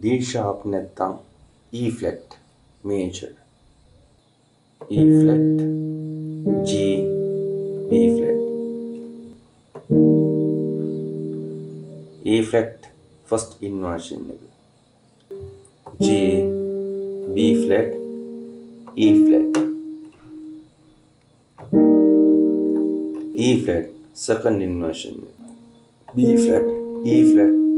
D sharp nettam E flat major. E flat G. B flat E flat first inversion G. B flat E flat E flat second inversion B flat E flat